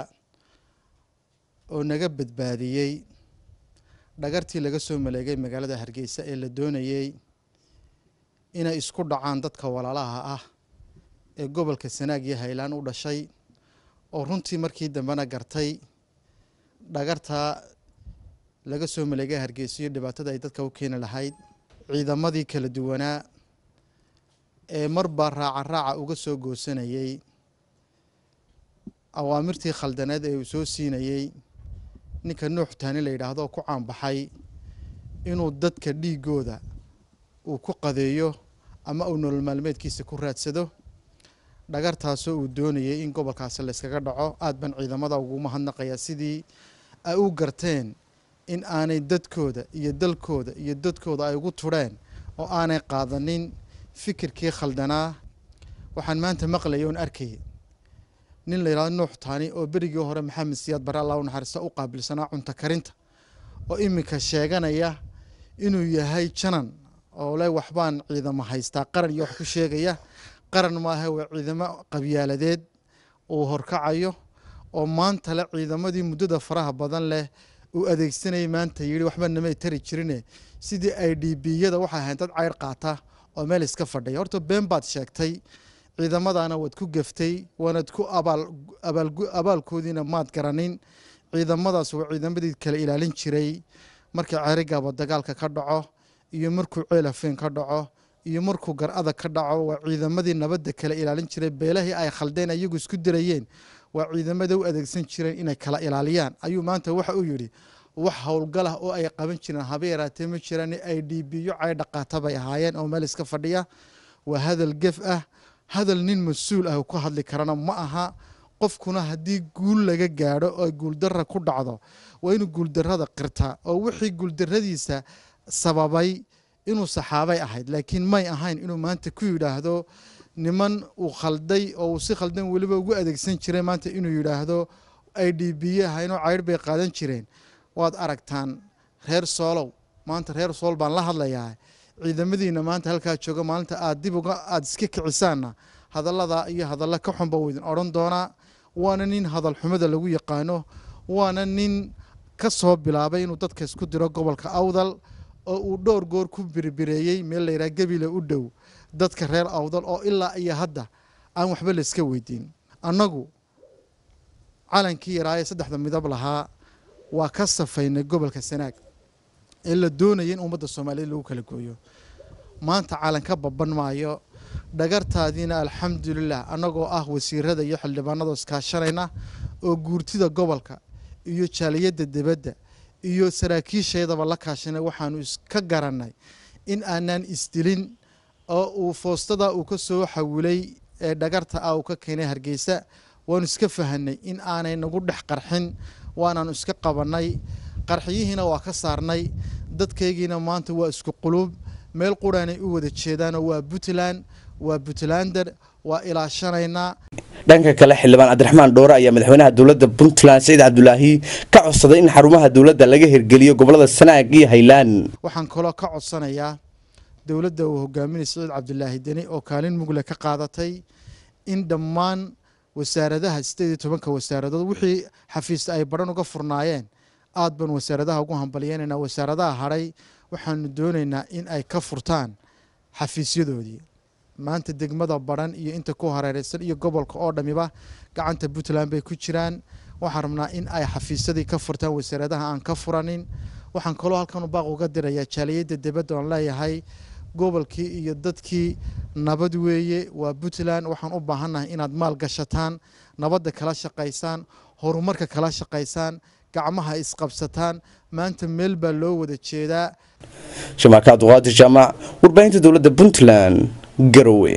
oo naga badbaadiyey dhagartii laga soo maleegay magaalada hargeysa ee la doonayey inay isku dhacaan dadka walaalaha ah ee gobolka sanaag iyo haylaan u dhashay oo runtii markii dambena gartay dhagartaa laga soo maleegay hargeysiyo dhibaatada ay dadka u keeni lahayd ciidamadii kala duwanaa ee marba raaca raaca uga soo goosanayey awaamirtii khaldaneed ee uu soo siinayey ninka nuux taani la yidhaahdo oo ku caanbaxay inuu dadka dhiigooda uu ku qadeeyo ama uu nolol maalmeedkiisa ku raadsado dhagartaasoo uu doonayay in gobolkaasi layskaga dhaco. Aad baan ciidamada ugu mahadnaqayaa sidii ay u garteen in aanay dadkooda iyo dalkooda iyo dadkooda ay ugu turheen oo aanay qaadanin fikirkii khaldanaa. Waxaan maanta maqlaya oon arkayay nin la yidhahdo nuux taani oo berigii hore maxamed siyaad bare allah u u qaabilsanaa cunto karinta oo iminka sheeganaya inuu yahay janan oo le waxbaan ciidamo haystaa. Qaran iyo wax ku sheegaya qaran maaha waa ciidamo qabyaaladeed uu horkacayo oo maanta le ciidamadii muddada faraha badan leh uu adeegsanayay maanta yidhi waxba namay tari jirine. Sidii i d b yada waxay ahayn dad ceyr qaata oo meel iska fadhiya horta been baad sheegtay ciidamadana waad ku gaftay waanad ku abaalkoodiina maad garanin. Ciidamadaas waa ciidamadii kala ilaalin jiray. Markii ceerigaaba dagaalka ka dhaco iyo markuu ceelafeen ka dhaco iyo markuu gar-ada ka dhaco waa ciidamadii nabadda kala ilaalin jiray. Beelahii ay khaldeen iyagu isku dirayeen waa ciidamada u adeegsan jireen inay kala ilaaliyaan. Ayuu maanta waxa uu yidhi wax howlgalah oo ay qaban jireen haba yaraatee ma jiraan i d b yo cay dhaqaata bay ahaayeen oo meel iska fadhiya. Waa hadal gef ah hadal nin mas'uul ah ku hadli karana ma aha. Qofkuna haddii guul laga gaadho oo guuldarra ku dhacdo waa inuu guuldarrada qirtaa oo wixii guuldarradiisa sababay inuu saxaabay ahayd. Laakiin may ahayn inuu maanta ku yidhaahdo niman uu khalday oo uu si khaldan weliba ugu adeegsan jiray maanta inuu yidhaahdo i d b yahaynoo caydh bay qaadan jireen. Waad aragtaan reer soolow maanta reer sool baan la hadlayaa. Ciidamadiina maanta halkaa jooga maalinta aad dib uga aada iska kicisaanna hadallada iyo hadalla ka xunba weydin odhan doonaa. Waana nin hadal xumada lagu yaqaano waana nin ka soo bilaabay inuu dadka isku diro gobolka awdal oo uu dhowr goor ku birbireeyey meel layidhaha gebile u dhow dadka reer awdal oo ilaa iyo hadda aan waxba layska weydiin. Annagu calankii yaraaye saddexda midab lahaa waa ka safaynay gobolka sanaag ee la doonaya in ummadda soomaaliyeed lagu kala gooyo. Maanta calan ka baban maayo dhagartaadiina alxamdulilah annagoo ah wasiirada iyo xildhibaanadoo iskaashanayna oo guurtida gobolka iyo jaaliyadda dibadda iyo saraakiisheedaba la kaashanay waxaanu iska garannay in aanaan isdilin oo uu foostada uu ka soo xawilay ee dhagarta ah uu ka keenay hargeysa waanu iska fahanay in aanay nagu dhex qarxin waanaanu iska qabannay. Qarxiyihiina waa ka saarnay dadkaygiina maanta waa isku quluub meel quraanay u wada jeedaanoo waa puntland waa puntlander waa ilaashanaynaa. Dhanka kale xildhibaan cabdiraxmaan dhoore ayaa madaxweynaha dowladda puntland saciid cabdulaahi ka codsaday in xarumaha dowladda laga hirgeliyo gobollada sanaag iyo haylaan. Waxaan kaloo ka codsanayaa dowladda uu hogaaminay saciid cabdulaahi deni oo kaalin mugle ka qaadatay in dhammaan wasaaradaha sideed iyo tobanka wasaaradood wixii xafiista ay badhan uga furnaayeen. Aad baan wasaaradaha ugu hambalyeynayna wasaaradaha hadhay waxaanu doonaynaa in ay ka furtaan xafiisyadoodii maanta degmada baran iyo inta ku hareereysan iyo gobolka oo dhamiba gacanta puntland bay ku jiraan. Waxaan rabnaa in ay xafiisyadii ka furtaan wasaaradaha aan ka furanin. Waxaan kaloo halkan baaq uga dirayaa jaaliyadda dibadda oon leeyahay gobolkii iyo dadkii nabad weeye. Waa puntland waxaan u baahannahay inaad maal gashataan nabadda kala shaqaysaan horumarka kala shaqaysaan gacmaha isqabsataan maanta meel baa loo wada jeedaa. Shamaaka cabduqaadir jaamac warbaahinta dowladda puntland garowe.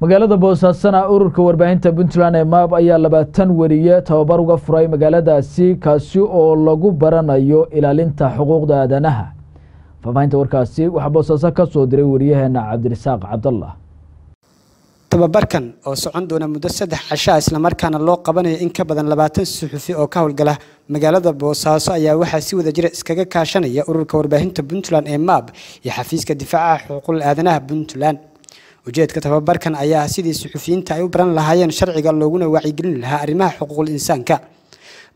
Magaalada boosaasana ururka warbaahinta puntland ee maab ayaa labaatan weriye tababar uga furay magaaladaasi kaasi oo lagu baranayo ilaalinta xuquuqda aadanaha faahfaahinta warkaasi waxaa boosaaso ka soo diray wariyaheena cabdirasaaq cabdallah. Tababarkan oo socon doona muddo saddex cashaa islamarkaana loo qabanayo in ka badan labaatan suxufi oo ka howlgala magaalada boosaaso ayaa waxaa si wada jira iskaga kaashanaya ururka warbaahinta puntland ee maab iyo xafiiska difaaca xuquuqul aadanaha puntland. Ujeedka tababarkan ayaa sidii suxufiyiinta ay u baran lahaayeen sharciga looguna wacyigelin lahaa arrimaha xuquuqul insaanka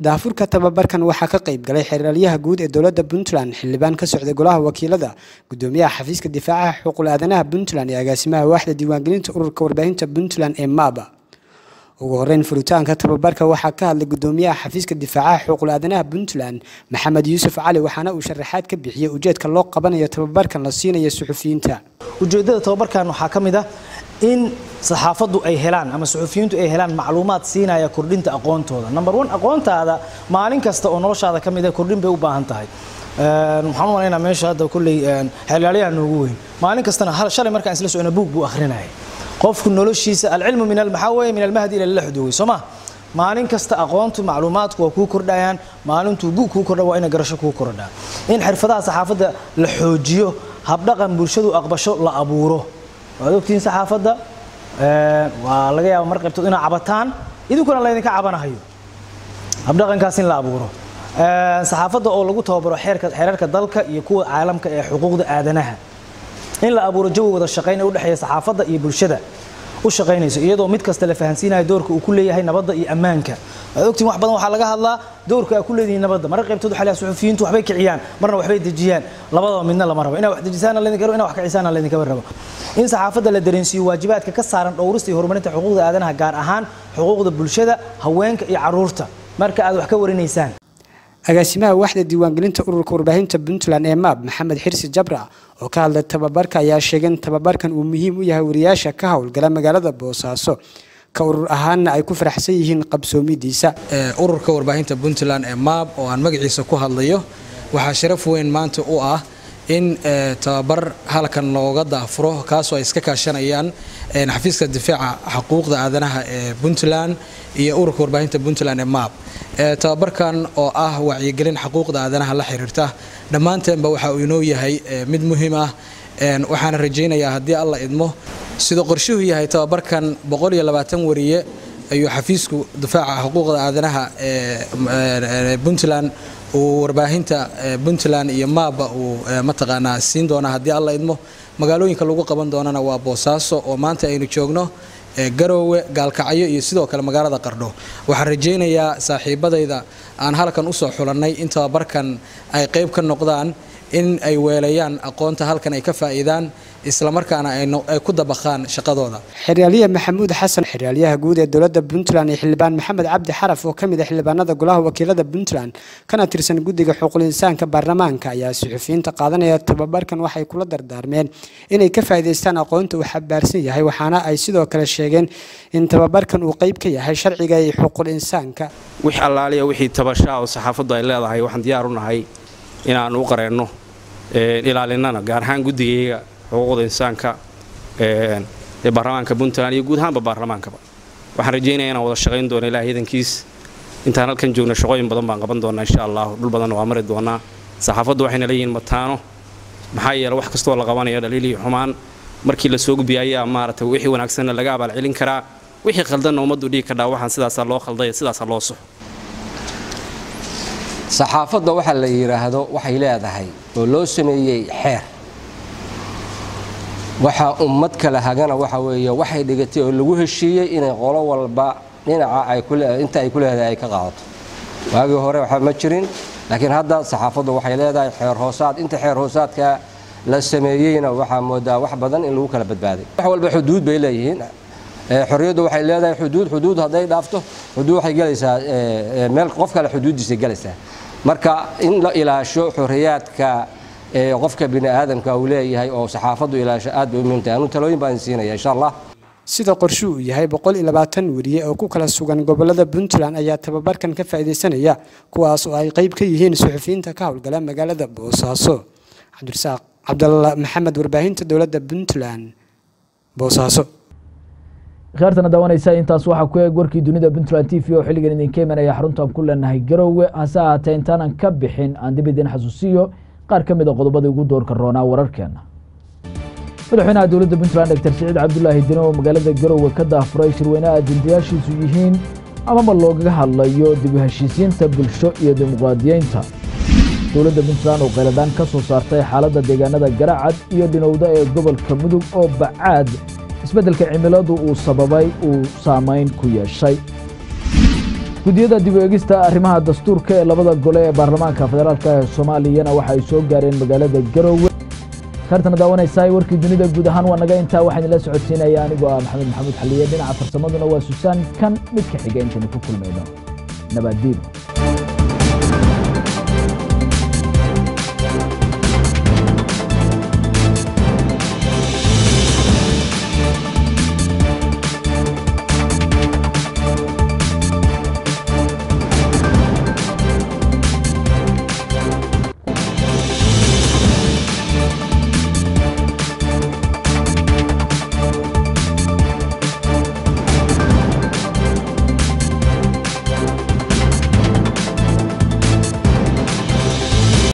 daafurka tababarkan waxaa ka qayb galay xeraalyaha guud ee dowladda puntland xildhibaan ka socday golaha wakiilada gudoomiyaha xafiiska difaacaha xuquuqul aadanaha puntland iyo agaasimaha waaxda diiwaangelinta ururka warbaahinta puntland ee maaba ugu horeyn furitaanka tababarka waxaa ka hadlay gudoomiyaha xafiiska difaacaha xuquuqul aadanaha puntland maxamed yuusuf cali waxaana uu sharaxaad ka bixiyey ujeedka loo qabanayo tababarkan la siinayo suxufiyiinta ujeedada tababarkan waxaa ka mid ah in saxaafaddu ay helaan ama suxufiyiintu ay helaan macluumaad siinaya kordhinta aqoontooda. Number one aqoontaada maalin kasta oo noloshaada ka mid ah kordhin bay u baahan tahay. Waxaan u malaynaa meesha hadda kulley xeelaalyaha noogu weyn. Maalin kastana shalay markaan isla socona buug buu akhrinaya qofku noloshiisa alcilmu min maxaa weeye min almahdi ila laxdu wey soo ma? Maalin kasta aqoontu macluumaadku waa kuu kordhayaan maalintuu gu kuu kordha waa ina garasho kuu kordhaa. In xirfadaha saxaafadda la xoojiyo habdhaqan bulshadu aqbasho la abuuro waad ogtihiin saxaafadda waa laga yaaba mar qaybtood inaa cabataan idinkuna laydinka cabanahayo habdhaqankaas in la abuuro. Saxaafadda oo lagu tababaro xeerarka dalka iyo kuwa caalamka ee xuquuqda aadanaha. In la abuuro jawi wada shaqayn ee udhexeeya saxaafadda iyo bulshada u shaqaynayso iyadoo mid kasta la fahansiinayo doorka uu ku leeyahay nabadda iyo ammaanka. Ogtiin wax badan waxaa laga hadlaa doorka ku leedihiin nabadda. Marka qaybtood waxaa suxufiyiintu waxbay kiciyaan marna waxbay dejiyaan. Labadaba midna lama rabo. Inaa wax dejisaana laydinka rabo inaa wax kicisaana laydinkaba rabo. In saxaafadda la dareensiiyo waajibaadka ka saaran dhowrista iyo horumarinta xuquuqda aadanaha gaar ahaan xuquuqda bulshada haweenka iyo carruurta. Marka aad wax ka warinaysaan agaasimaha waaxda diiwaangelinta ururka warbaahinta puntland ee maab maxamed xirsi jabra oo ka hadlay tababarka ayaa sheegay in tababarkan uu muhiim u yahay wariyaasha ka howlgala magaalada boosaaso ka urur ahaanna ay ku faraxsan yihiin qabsoomidiisa. Ururka warbaahinta puntland ee maab oo aan magaciisa ku hadlayo waxaa sharaf weyn maanta u ah in tababar halkan looga daafuro kaasoo ay iska kaashanayaan xafiiska difaaca xuquuqda aadanaha ee puntland iyo ururka warbaahinta puntland ee maab tababarkan oo ah wacyigelin xuquuqda aadanaha la xiriirta dhammaanteenba waxa uu inoo yahay mid muhiim ah. Waxaana rajaynayaa haddii alla idmo siduu qorshuhu yahay tababarkan wariye ayuu xafiisku difaaca xuquuqda aadanaha ee puntland. Uu warbaahinta puntland iyo maaba uu mataqaanaa siin doonaa haddii alla idmo. Magaalooyinka lagu qaban doonana waa boosaaso oo maanta aynu joogno garoowe gaalkacyo iyo sidoo kale magaalada qardho waxaan rajaynayaa saaxiibadayda aan halkan u soo xulannay in tababarkan ay qayb ka noqdaan in ay weelayaan aqoonta halkan ay ka faa'iidaan islamarkaana ay ku dabaqaan shaqadooda. Xeraalyaha maxamuud xasan xeraalyaha guud ee dowladda puntland iyo xildhibaan maxamed cabdi xaraf oo ka mid ah xildhibaanada golaha wakiilada puntland kana tirsan guddiga xuquuqul insaanka baarlamaanka ayaa suxufiyiinta qaadanaya tababarkan waxay kula dardaarmeen inay ka faa'iidaystaan aqoonta uu xabaarsan yahay waxaana ay sidoo kale sheegeen in tababarkan uu qayb ka yahay sharciga iyo xuquuqul insaanka. Wix allaaliya wixii tabashaa oo saxaafaddu ay leedahay waxaan diyaar u nahay inaan u qareenno ilaalinana gaar ahaan guddigayga xuquuqda insaanka ee baarlamaanka puntland iyo guud ahaanba baarlamaankaba waxaan rajaynaya inaan wada shaqayn doono ilaah iidankiis intaan halkan joogna shaqooyin badan baan qaban doonaa insha allah. Dhul badanna waa mari doonaa. Saxaafaddu waxayna leeyihiin mataano. Maxaa yeele wax kastoo la qabanaya dhaliilii xumaan. Markii la soo gudbiya ayaa maaragtay wixii wanaagsanna laga abaalcelin karaa. Wixii khaldanna ummaddu dhiigi kadhaa waxaan sidaasaa loo khalday sidaasaa loo soxo saxaafadda waxa la yidhaahdo waxay leedahay oo loo sameeyey xeer waxaa ummad kale hagana waxa weeye waxay dhigatay oo lagu heshiiyey inay qolo walba dhinaca inta ay ku leedahay ay ka qaadato. Waagii hore waxba ma jirin laakiin hadda saxaafaddu waxay leedahay xeer hoosaad. Inta xeer hoosaadka la sameeyeyna waxaa moodaa wax badan in lagu kala badbaaday. Wax walba xuduud bay leeyihiin. Xorriyaddu waxay leedahay xuduud xuduud hadday dhaafto xuduud waxay gelaysaa meel qof kale xuduuddiisay gelaysaa. Marka in la ilaasho xorriyaadka qofka bini aadamka uu leeyahay oo saxaafaddu ilaasho aad bay u muhiim tahay anu talooyin baan siinaya insha allah sida qorshe uu yahay boqol iyo labaatan weriye oo ku kala sugan gobollada puntland ayaa tababarkan ka faa'iidaysanaya kuwaas oo ay qayb ka yihiin suxufiyiinta ka howlgala magaalada boosaaso cabdirasaaq cabdalla maxamed warbaahinta dowladda puntland boosaaso khiyaartana daawanaysa intaas waxaa ku eeg warkii dunida puntland t v oo xilligan idinka imanaya xaruntan ku leenahay garowe. Hase ahaatee intaanan ka bixin aan dib idin xasuusiyo qaar ka mid a qodobadii ugu doorka roonaa wararkeena. Madaxweynaha dowladda puntland doctor siciid cabdulaahi dine oo magaalada garowe ka daafuray shirweynaha ajendayaashiisu yihiin amaba loogaga hadlayo dib u heshiisiinta bulsho iyo dimuqraadiyeynta. Dowladda puntland oo qayladaan ka soo saartay xaaladda deegaanada garacad iyo dhinowda ee gobolka mudug oo bacaad isbeddelka cimiladu uu sababay uu saamayn ku yeeshay guddiyada dib u eegista arrimaha dastuurka ee labada gole ee baarlamaanka federaalk ee soomaaliyana waxa ay soo gaareen magaalada garowe. Kaartana daawanaysaa warkii dunida guud ahaan waa naga intaa waxaan idinla socodsiinaya anigoo ah maxamed maxamuud xaliye. Dhinaca farsamaduna waa susaan kan mid ka xiga intaynu ku kulmayno. Nabaddiin